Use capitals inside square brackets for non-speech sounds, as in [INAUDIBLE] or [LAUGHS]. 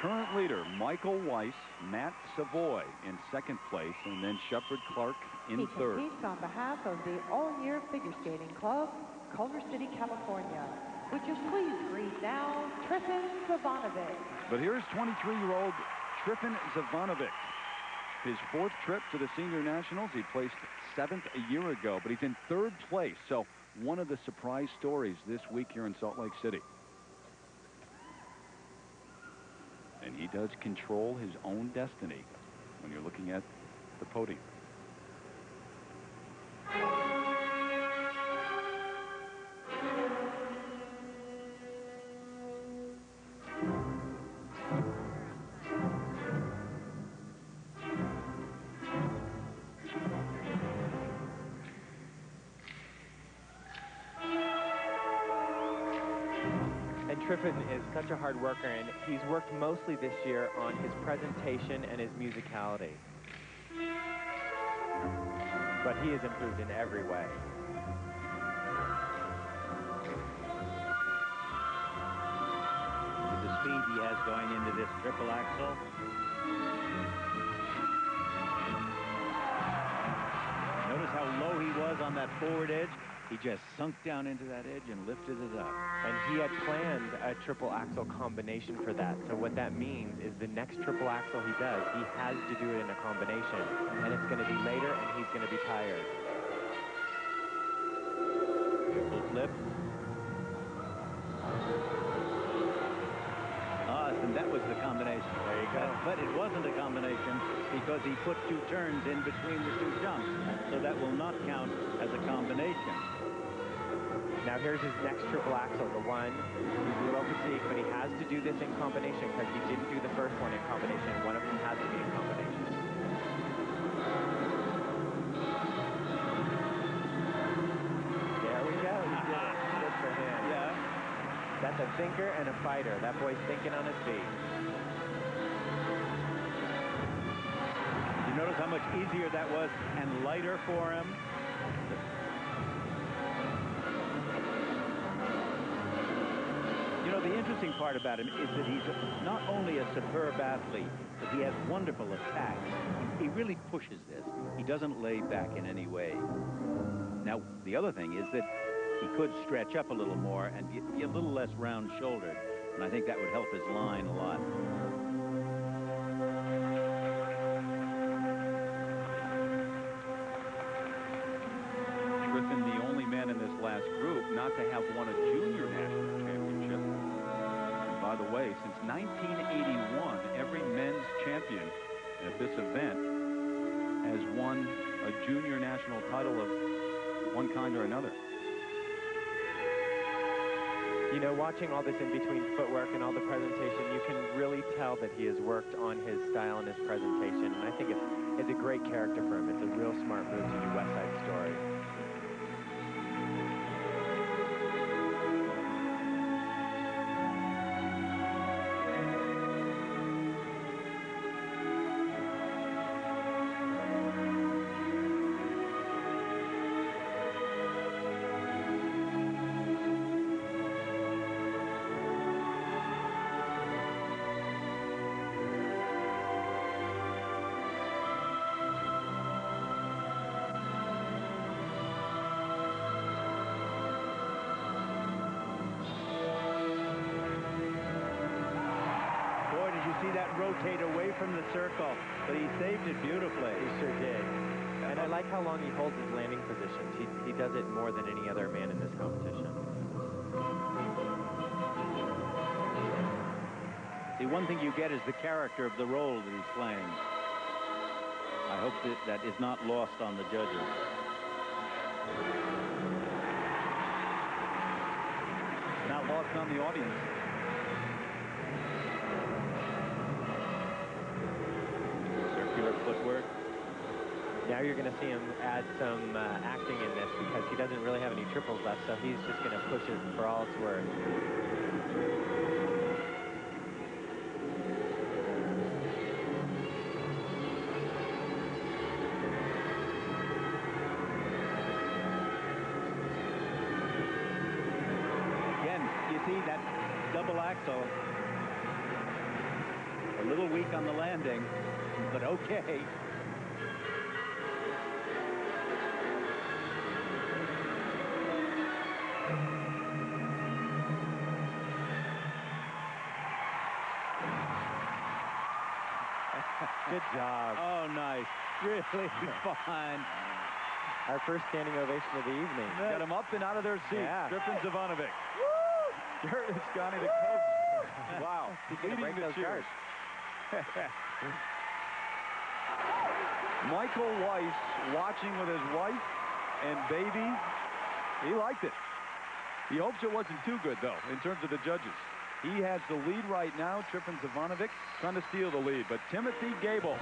current leader, Michael Weiss, Matt Savoy in second place, and then Shepherd Clark in he third. He competes on behalf of the All-Year Figure Skating Club, Culver City, California. Would you please greet now Trifun Zivanovic. But here's 23-year-old Trifun Zivanovic. His fourth trip to the Senior Nationals. He placed seventh a year ago, but he's in third place. So one of the surprise stories this week here in Salt Lake City. And he does control his own destiny when you're looking at the podium. Trifun is such a hard worker, and he's worked mostly this year on his presentation and his musicality. But he has improved in every way. the speed he has going into this triple axel. Notice how low he was on that forward edge. He just sunk down into that edge and lifted it up. And he had planned a triple axel combination for that. So what that means is the next triple axel he does, he has to do it in a combination. And it's going to be later, and he's going to be tired. Triple flip. And that was the combination. There you go. But, but it wasn't a combination because he put two turns in between the two jumps. So that will not count as a combination. Now here's his next triple axel, the one he's a little fatigued, but he has to do this in combination because he didn't do the first one in combination. One of them has to be in combination. There we go. He did it. Good for him. [LAUGHS] Yeah. That's a thinker and a fighter. That boy's thinking on his feet. How much easier that was and lighter for him? You know, the interesting part about him is that he's not only a superb athlete, but he has wonderful attacks. He really pushes this. He doesn't lay back in any way. Now, the other thing is that he could stretch up a little more and be a little less round-shouldered, and I think that would help his line a lot. Last group not to have won a junior national championship. And by the way, since 1981, every men's champion at this event has won a junior national title of one kind or another. You know, watching all this in between footwork and all the presentation, you can really tell that he has worked on his style and his presentation. And I think it's, it's a great character for him. It's a real smart move to do West Side Story. Rotate away from the circle, but he saved it beautifully. He sure did. And I like how long he holds his landing positions. He, he does it more than any other man in this competition. See, one thing you get is the character of the role that he's playing. I hope that that is not lost on the judges. Not lost on the audience. Footwork. Now you're going to see him add some uh, acting in this because he doesn't really have any triples left, so he's just going to push it for all it's worth. Again, you see that double axel A little weak on the landing, [LAUGHS] but okay. [LAUGHS] Good job. Oh, nice. Really [LAUGHS] fine. Our first standing ovation of the evening. Get them up and out of their seats. Yeah. Trifun Zivanovic. Jared Scotty, the coach. Wow. He's gonna Leading break the those cheers. Michael Weiss watching with his wife and baby. He liked it. He hopes it wasn't too good, though, in terms of the judges. He has the lead right now. Trifun Zivanovic trying to steal the lead, but Timothy Goebel